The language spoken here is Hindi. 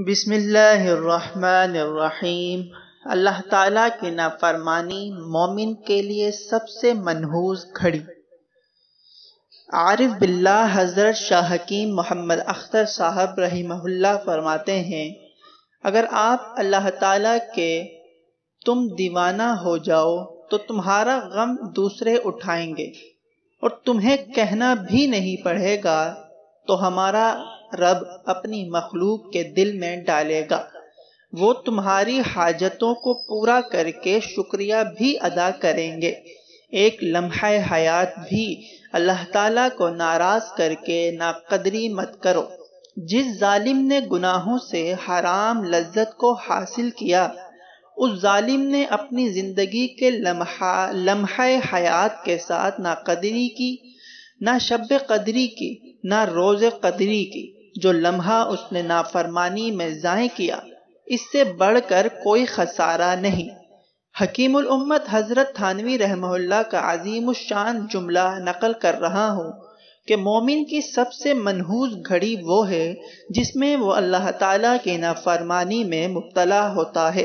बिस्मिल्लाहिर्रहमानिर्रहीम। अल्लाह ताला की नाफरमानी मोमिन के लिए सबसे मनहूस घड़ी। आरिफ बिल्ला हज़रत शाह हकीम मोहम्मद अख्तर साहब रहीमहुल्लाह फरमाते हैं, अगर आप अल्लाह ताला के तुम दीवाना हो जाओ तो तुम्हारा गम दूसरे उठाएँगे, और तुम्हें कहना भी नहीं पड़ेगा तो हमारा रब अपनी मखलूक के दिल में डालेगा। वो तुम्हारी हाजतों को पूरा करके शुक्रिया भी अदा करेंगे। एक लम्हा हयात भी अल्लाह ताला को नाराज़ करके नाकदरी मत करो। जिस जालिम ने गुनाहों से हराम लज्जत को हासिल किया, उस जालिम ने अपनी ज़िंदगी के लम्हा लम्हा हयात के साथ नाकदरी की, ना शब कदरी की, ना रोज़ कदरी की। जो लम्हा उसने नाफरमानी में ज़ाय किया, इससे बढ़कर कोई खसारा नहीं। हकीमुल उम्मत हज़रत थानवी रहमहुल्ला का अजीम शान जुमला नकल कर रहा हूँ कि मोमिन की सबसे मनहूस घड़ी वो है जिसमें वो अल्लाह ताला के नाफरमानी में मुबतला होता है।